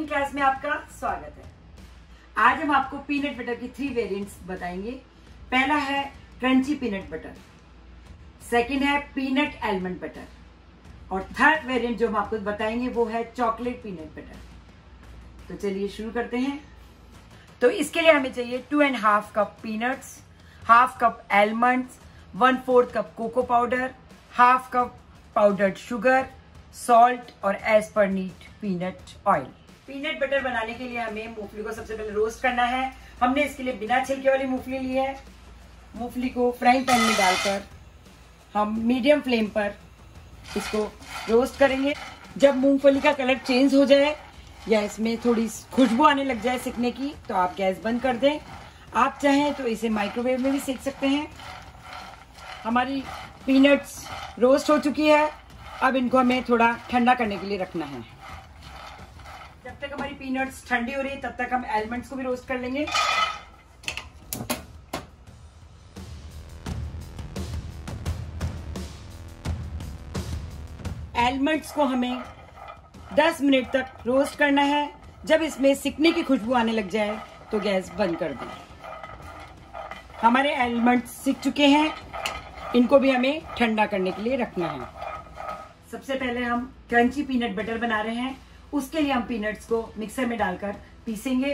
Cooking class में आपका स्वागत है। आज हम आपको पीनट बटर की थ्री वेरिएंट्स बताएँगे। पहला है क्रंची पीनट बटर सेकंड है पीनट एलमंड बटर और थर्ड वेरिएंट जो हम आपको बताएँगे वो है चॉकलेट पीनट बटर तो चलिए शुरू करते हैं। तो इसके लिए हमें चाहिए two and half cup peanuts half cup almonds one fourth cup cocoa powder half cup powdered sugar salt और as per need peanut oil peanut butter बनाने के लिए हमें मूंगफली को सबसे पहले रोस्ट करना है। हमने इसके लिए बिना छिलके वाली मूंगफली ली है। मूंगफली को फ्राइंग पैन में डालकर हम मीडियम फ्लेम पर इसको रोस्ट करेंगे। जब मूंगफली का कलर चेंज हो जाए या इसमें थोड़ी खुशबू आने लग जाए सिकने की तो आप गैस बंद कर दें। आप चाहें तो इसे माइक्रोवेव में भी सेक सकते हैं। हमारी पीनट्स रोस्ट हो चुकी है। अब इनको हमें थोड़ा ठंडा करने के लिए रखना है। तक हमारी पीनट्स ठंडी हो रही है, तब तक हम एलमंड्स को भी रोस्ट कर लेंगे। एलमंड्स को हमें 10 मिनट तक रोस्ट करना है। जब इसमें सिकने की खुशबू आने लग जाए तो गैस बंद कर दें। हमारे एलमंड्स सिक चुके हैं। इनको भी हमें ठंडा करने के लिए रखना है। सबसे पहले हम क्रंची पीनट बटर बना रहे हैं। उसके लिए हम पीनट्स को मिक्सर में डालकर पीसेंगे।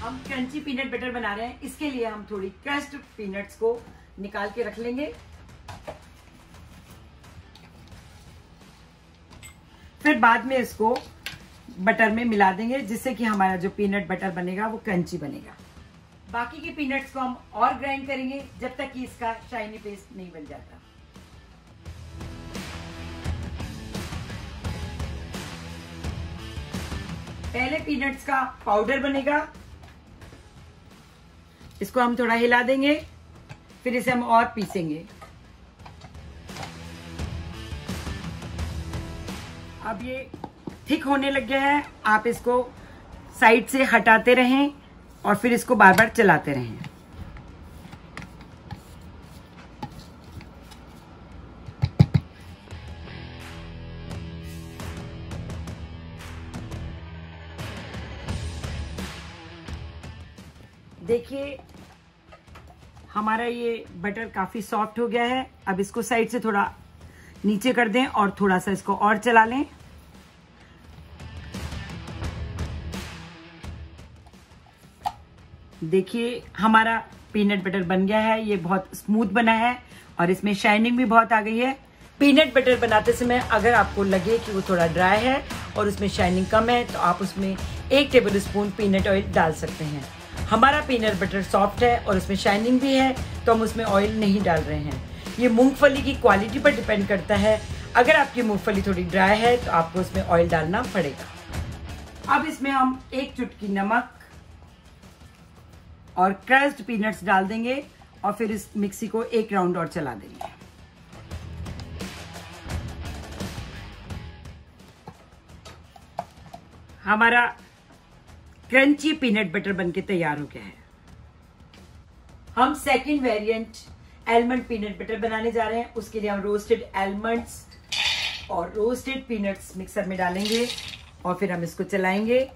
हम क्रंची पीनट बटर बना रहे हैं। इसके लिए हम थोड़ी क्रस्ट पीनट्स को निकाल के रख लेंगे। फिर बाद में इसको बटर में मिला देंगे, जिससे कि हमारा जो पीनट बटर बनेगा वो क्रंची बनेगा। बाकी के पीनट्स को हम और ग्राइंड करेंगे, जब तक कि इसका शाइनी पेस्ट नहीं बन जाता। पहले पीनट्स का पाउडर बनेगा। इसको हम थोड़ा हिला देंगे, फिर इसे हम और पीसेंगे। अब ये थिक होने लग गया है। आप इसको साइड से हटाते रहें। और फिर इसको बार बार चलाते रहें। देखिए, हमारा ये बटर काफ़ी सॉफ्ट हो गया है। अब इसको साइड से थोड़ा नीचे कर दें और थोड़ा सा इसको और चला लें। देखिए, हमारा पीनट बटर बन गया है, ये बहुत स्मूथ बना है और इसमें शाइनिंग भी बहुत आ गई है। पीनट बटर बनाते समय अगर आपको लगे कि वो थोड़ा ड्राई है और उसमें शाइनिंग कम है तो आप उसमें एक टेबल स्पून पीनट ऑयल डाल सकते हैं। हमारा पीनट बटर सॉफ्ट है और उसमें शाइनिंग भी है तो हम उसमें ऑयल नहीं डाल रहे हैं। ये मूंगफली की क्वालिटी पर डिपेंड करता है। अगर आपकी मूंगफली थोड़ी ड्राई है तो आपको उसमें ऑयल डालना पड़ेगा। अब इसमें हम एक चुटकी नमक और क्रस्ड पीनट्स डाल देंगे और फिर इस मिक्सी को एक राउंड और चला देंगे। हमारा क्रंची पीनट बटर बनके तैयार हो गया है। हम second variant almond peanut butter बनाने जा रहे हैं। उसके लिए हम रोस्टेड एलमंड्स और रोस्टेड पीनट्स मिक्सर में डालेंगे और फिर हम इसको चलाएँगे।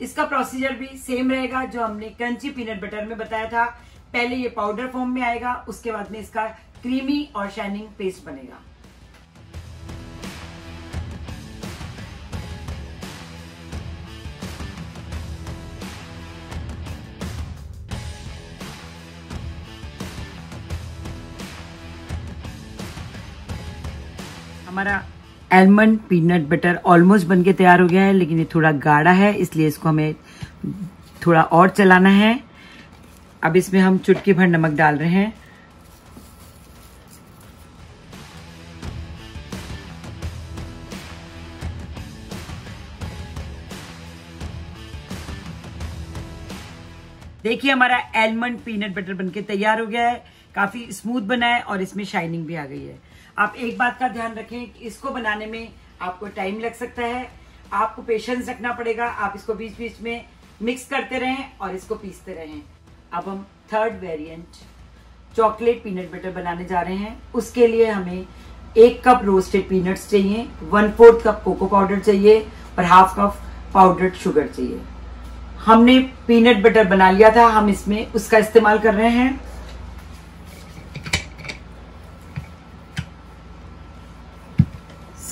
इसका प्रोसीजर भी सेम रहेगा जो हमने क्रंची पीनट बटर में बताया था। पहले ये पाउडर फॉर्म में आएगा, उसके बाद में इसका क्रीमी और शाइनिंग पेस्ट बनेगा। हमारा एलमंड पीनट बटर ऑलमोस्ट बनके तैयार हो गया है, लेकिन ये थोड़ा गाढ़ा है, इसलिए इसको हमें थोड़ा और चलाना है। अब इसमें हम चुटकी भर नमक डाल रहे हैं। देखिए, हमारा एलमंड पीनट बटर बनके तैयार हो गया है। काफ़ी स्मूथ बना है और इसमें शाइनिंग भी आ गई है। आप एक बात का ध्यान रखें कि इसको बनाने में आपको टाइम लग सकता है। आपको पेशेंस रखना पड़ेगा। आप इसको बीच बीच में मिक्स करते रहें और इसको पीसते रहें। अब हम third variant chocolate peanut butter बनाने जा रहे हैं। उसके लिए हमें एक कप रोस्टेड पीनट्स चाहिए one fourth cup cocoa powder चाहिए और हाफ़ कप पाउडर्ड शुगर चाहिए। हमने पीनट बटर बना लिया था। हम इसमें उसका इस्तेमाल कर रहे हैं।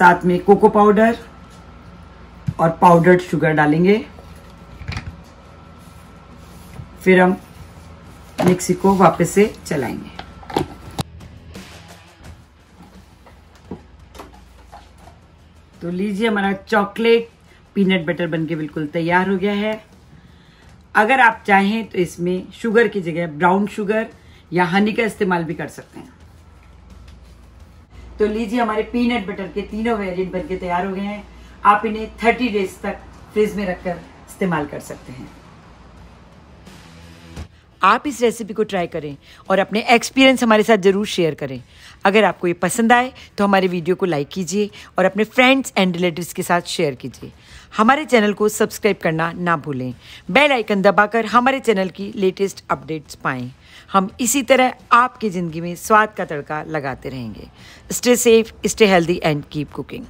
साथ में कोको पाउडर और पाउडर्ड शुगर डालेंगे। फिर हम मिक्सी को वापस से चलाएँगे। तो लीजिए हमारा चॉकलेट पीनट बटर बनके बिल्कुल तैयार हो गया है। अगर आप चाहें तो इसमें शुगर की जगह ब्राउन शुगर या हनी का इस्तेमाल भी कर सकते हैं। तो लीजिए हमारे पीनट बटर के तीनों वेरिएंट बनके तैयार हो गए हैं। आप इन्हें 30 डेज़ तक फ्रिज में रखकर इस्तेमाल कर सकते हैं। आप इस रेसिपी को ट्राई करें और अपने एक्सपीरियंस हमारे साथ ज़रूर शेयर करें। अगर आपको ये पसंद आए तो हमारे वीडियो को लाइक कीजिए और अपने फ्रेंड्स एंड रिलेटिव्स के साथ शेयर कीजिए। हमारे चैनल को सब्सक्राइब करना ना भूलें। बेल आइकन दबाकर हमारे चैनल की लेटेस्ट अपडेट्स पाएँ। हम इसी तरह आपकी ज़िंदगी में स्वाद का तड़का लगाते रहेंगे। Stay safe stay healthy and keep cooking